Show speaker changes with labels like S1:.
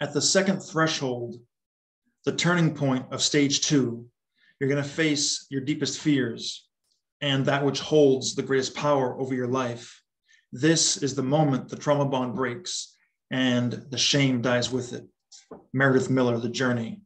S1: At the second threshold, the turning point of stage two, you're going to face your deepest fears and that which holds the greatest power over your life. This is the moment the trauma bond breaks and the shame dies with it. Meredith Miller, The Journey.